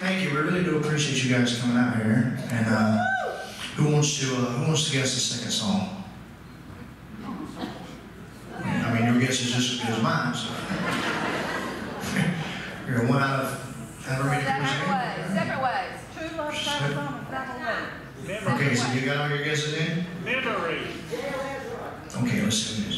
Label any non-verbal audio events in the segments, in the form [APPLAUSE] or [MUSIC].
Thank you. We really do appreciate you guys coming out here. And uh, who wants to uh, who wants to guess the second song? I mean, your guess is just as good as mine. So. [LAUGHS] You're one out of however many people saying. Separate ways. True love, separate ways. Okay, so you got all your guesses in? Memory. Okay, let's see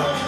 아.